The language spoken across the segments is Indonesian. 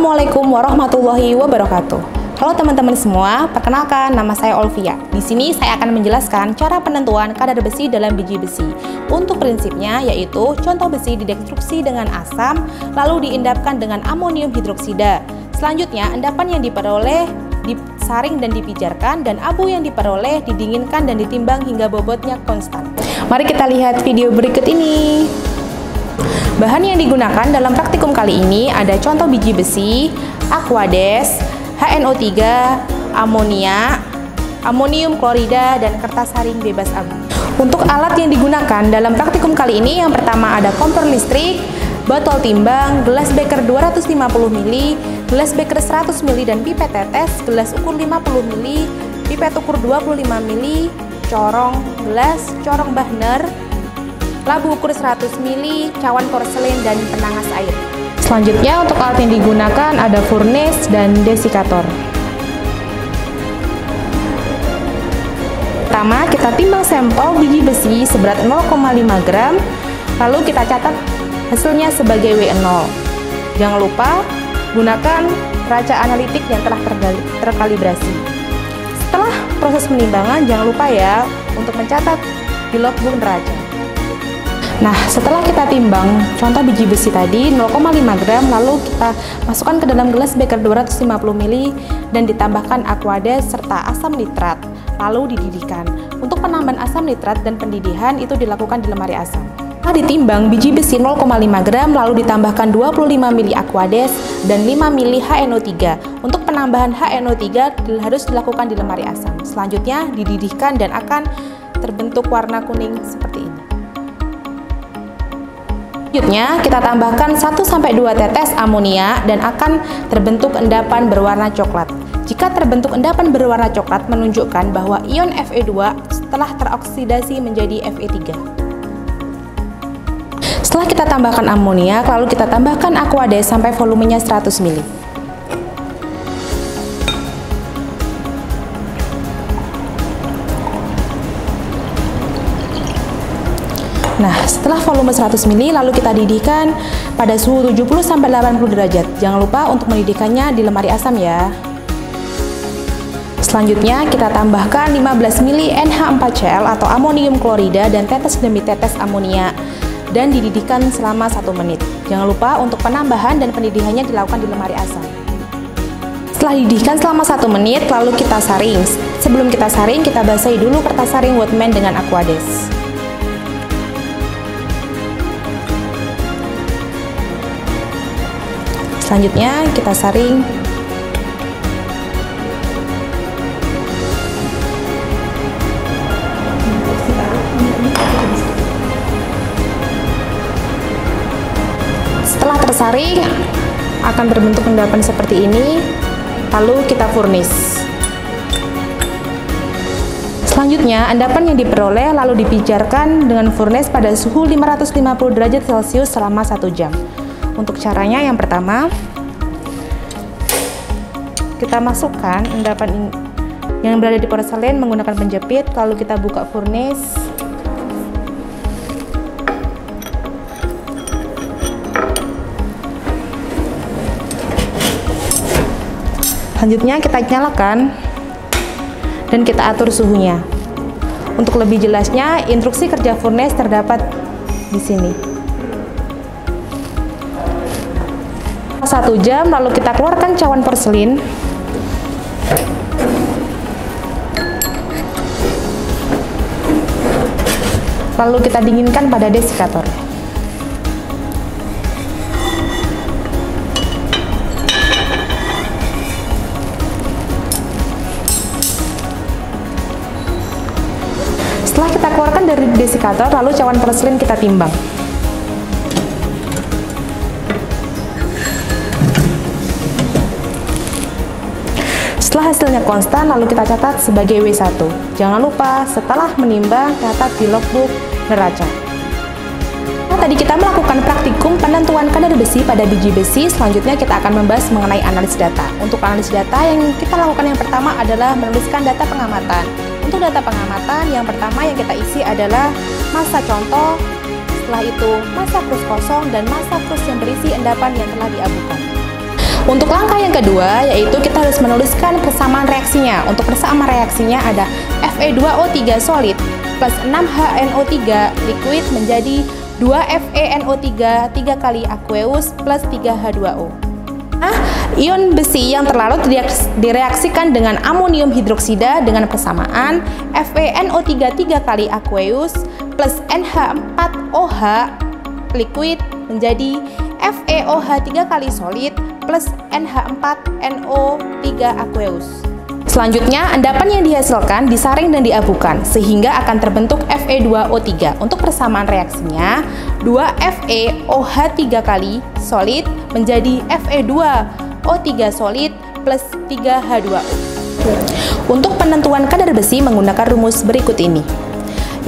Assalamualaikum warahmatullahi wabarakatuh. Halo teman-teman semua, perkenalkan nama saya Olvia. Di sini saya akan menjelaskan cara penentuan kadar besi dalam biji besi. Untuk prinsipnya yaitu contoh besi didestruksi dengan asam lalu diendapkan dengan amonium hidroksida. Selanjutnya, endapan yang diperoleh disaring dan dipijarkan dan abu yang diperoleh didinginkan dan ditimbang hingga bobotnya konstan. Mari kita lihat video berikut ini. Bahan yang digunakan dalam praktikum kali ini ada contoh biji besi, aquades, HNO3, amonia, amonium klorida, dan kertas saring bebas abu. Untuk alat yang digunakan dalam praktikum kali ini yang pertama ada kompor listrik, botol timbang, gelas beker 250 ml, gelas beker 100 ml dan pipet tetes, gelas ukur 50 ml, pipet ukur 25 ml, corong gelas, corong bahner, labu ukur 100 ml, cawan porselen, dan penangas air. Selanjutnya untuk alat yang digunakan ada furnace dan desikator. Pertama, kita timbang sampel biji besi seberat 0,5 gram, lalu kita catat hasilnya sebagai W0. Jangan lupa gunakan raca analitik yang telah terkalibrasi. Setelah proses penimbangan, jangan lupa ya untuk mencatat di logbook neraca. Nah, setelah kita timbang contoh biji besi tadi 0,5 gram, lalu kita masukkan ke dalam gelas beker 250 ml dan ditambahkan aquades serta asam nitrat, lalu dididihkan. Untuk penambahan asam nitrat dan pendidihan itu dilakukan di lemari asam. Setelah ditimbang biji besi 0,5 gram, lalu ditambahkan 25 ml aquades dan 5 ml HNO3. Untuk penambahan HNO3 harus dilakukan di lemari asam. Selanjutnya dididihkan dan akan terbentuk warna kuning seperti ini. Selanjutnya, kita tambahkan 1-2 tetes amonia dan akan terbentuk endapan berwarna coklat. Jika terbentuk endapan berwarna coklat menunjukkan bahwa ion Fe2 telah teroksidasi menjadi Fe3. Setelah kita tambahkan amonia, lalu kita tambahkan aquades sampai volumenya 100 ml. Nah, setelah volume 100 ml lalu kita didihkan pada suhu 70 sampai 80 derajat. Jangan lupa untuk mendidihkannya di lemari asam ya. Selanjutnya kita tambahkan 15 ml NH4Cl atau amonium klorida dan tetes demi tetes amonia dan dididihkan selama 1 menit. Jangan lupa untuk penambahan dan pendidikannya dilakukan di lemari asam. Setelah dididihkan selama 1 menit, lalu kita saring. Sebelum kita saring, kita basahi dulu kertas saring Woodman dengan aquades. Selanjutnya kita saring. Setelah tersaring akan terbentuk endapan seperti ini. Lalu kita furnis Selanjutnya, endapan yang diperoleh lalu dipijarkan dengan furnace pada suhu 550 derajat Celcius selama 1 jam. Untuk caranya yang pertama kita masukkan endapan yang berada di porselen menggunakan penjepit lalu kita buka furnace Selanjutnya kita nyalakan dan kita atur suhunya. Untuk lebih jelasnya, instruksi kerja furnace terdapat di sini. Satu jam lalu kita keluarkan cawan porselin lalu kita dinginkan pada desikator. Setelah kita keluarkan dari desikator lalu cawan porselin kita timbang Setelah hasilnya konstan, lalu kita catat sebagai W1. Jangan lupa, setelah menimbang, catat di logbook neraca. Nah, tadi kita melakukan praktikum penentuan kadar besi pada biji besi, selanjutnya kita akan membahas mengenai analis data. Untuk analis data yang kita lakukan yang pertama adalah menuliskan data pengamatan. Untuk data pengamatan, yang pertama yang kita isi adalah masa contoh, setelah itu masa krus kosong dan masa krus yang berisi endapan yang telah diabukan. Untuk langkah yang kedua, yaitu kita harus menuliskan persamaan reaksinya. Untuk persamaan reaksinya ada Fe2O3 solid plus 6HNO3 liquid menjadi 2FeNO3 3 kali aqueous plus 3H2O. Nah, ion besi yang terlarut direaksikan dengan amonium hidroksida dengan persamaan FeNO3 3 kali aqueous plus NH4OH liquid menjadi FeOH 3 kali solid plus NH4NO3 aqueous. Selanjutnya, endapan yang dihasilkan disaring dan diabukan sehingga akan terbentuk Fe2O3. Untuk persamaan reaksinya, 2FeOH 3 kali solid menjadi Fe2O3 solid plus 3H2O. Untuk penentuan kadar besi menggunakan rumus berikut ini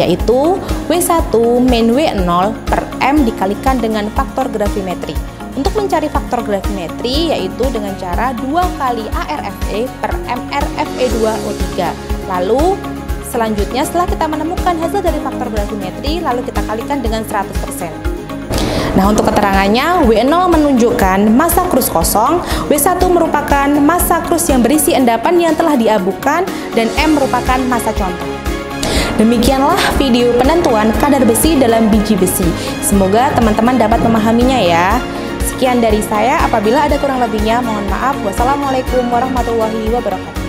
yaitu W1 min W0 per M dikalikan dengan faktor gravimetri. Untuk mencari faktor gravimetri yaitu dengan cara 2 kali ARFE per MRFE2O3. Lalu selanjutnya setelah kita menemukan hasil dari faktor gravimetri lalu kita kalikan dengan 100%. Nah, untuk keterangannya, W0 menunjukkan massa krus kosong, W1 merupakan massa krus yang berisi endapan yang telah diabukan, dan M merupakan massa contoh. Demikianlah video penentuan kadar besi dalam biji besi. Semoga teman-teman dapat memahaminya ya. Sekian dari saya, apabila ada kurang lebihnya mohon maaf. Wassalamualaikum warahmatullahi wabarakatuh.